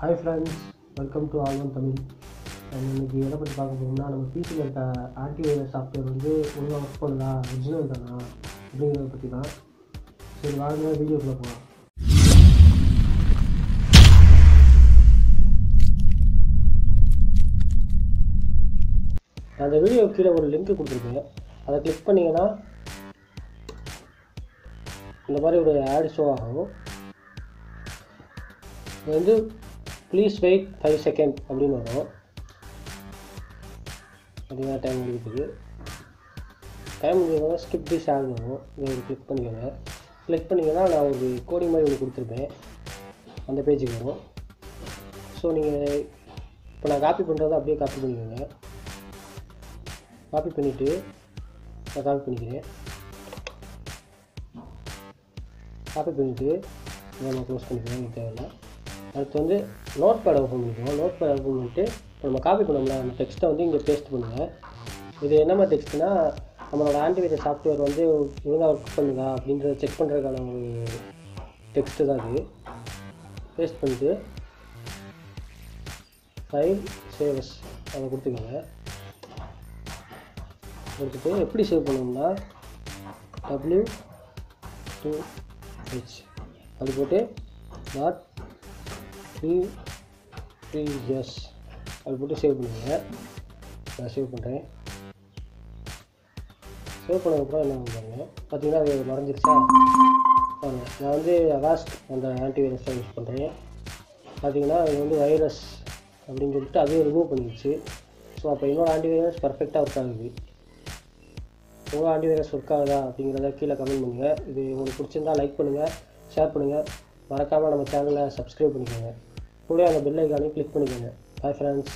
Hi friends welcome to all one Tamil நம்ம இன்றைக்கி எதை பற்றி பார்க்க போகிறோம்னா நம்ம பிசியில் இருக்க ஆன்டிவைரஸ் சாஃப்ட்வேர் வந்து ஒழுங்காக ஒர்க் பண்ணுதா ஒரிஜினல் தானா அப்படிங்கிறத பற்றி தான். சரி வாங்க வீடியோக்குள்ளே போகலாம் அந்த வீடியோ கீழே ஒரு லிங்க் கொடுத்துருக்கேன். அதை கிளிக் பண்ணிங்கன்னா இந்த மாதிரி ஒரு ஆட் ஷோ ஆகும். இது வந்து ப்ளீஸ் வெயிட் ஃபைவ் செகண்ட் அப்படின்னு வரும். அதிகமாக டைம் முடிக்கிறதுக்கு டைம் முடிஞ்சதுனா ஸ்கிப் டிஸ் ஆட் வரும். இதை கிளிக் பண்ணிக்கோங்க. கிளிக் பண்ணிங்கன்னா நான் ஒரு கோடிங் மாதிரி ஒன்று கொடுத்துருப்பேன். அந்த பேஜுக்கு வரும். ஸோ நீங்கள் இப்போ நான் காப்பி பண்ணுறதை அப்படியே காப்பி பண்ணிக்கோங்க. காப்பி பண்ணிவிட்டு நான் காப்பி பண்ணிக்கிறேன். காப்பி பண்ணிவிட்டு நான் க்ளோஸ் பண்ணிக்கிறேன் எனக்கு தேவையில்லை. அடுத்து வந்து நோட் பேட் ஓப்பன் பண்ணிக்கோங்க. நோட் பேட் ஓப்பன் பண்ணிட்டு இப்போ நம்ம காப்பி பண்ணோம்ல அந்த டெக்ஸ்ட்டை வந்து இங்கே பேஸ்ட் பண்ணுங்கள் இது என்ன மாதிரி டெக்ஸ்ட்னா நம்மளோட ஆன்டிவைரஸ் சாஃப்ட்வேர் வந்து ஒழுங்காக ஒர்க் பண்ணுதா அப்படின்றத செக் பண்ணுறதுக்கான ஒரு டெக்ஸ்ட்டு தான் அது. பேஸ்ட் பண்ணிட்டு ஃபைல் சேவஸ் அதை கொடுத்துக்கோங்க. கொடுத்துட்டு எப்படி சேவ் பண்ணணும்னா டபிள்யூ டூ ஹெச் அது போட்டு டாட் எஸ் அது போட்டு சேவ் பண்ணுங்க. நான் சேவ் பண்ணுறேன் சேவ் பண்ணதுக்கப்புறம் என்ன பண்ணுறாங்க பார்த்தீங்கன்னா அது மறைஞ்சிருச்சா? பாருங்க. நான் வந்து அவாஸ்ட் அந்த ஆன்டிவைரஸ் தான் யூஸ் பண்ணுறேன் பார்த்தீங்கன்னா அது வந்து வைரஸ் அப்படின்னு சொல்லிட்டு அதையும் ரிமூவ் பண்ணிடுச்சு. ஸோ அப்போ என்னோட ஆன்டிவைரஸ் பர்ஃபெக்டாக ஒர்க் ஆகுது. உங்கள் ஆன்டிவைரஸ் ஒர்க் ஆகுதா அப்படிங்கிறத கீழே கமெண்ட் பண்ணுங்கள் இது உங்களுக்கு பிடிச்சிருந்தா லைக் பண்ணுங்கள் ஷேர் பண்ணுங்கள் மறக்காமல் நம்ம சேனலை சப்ஸ்கிரைப் பண்ணிக்கோங்க. கூட அந்த பெல் ஐக்கானையும் கிளிக் பண்ணிக்கோங்க. Bye friends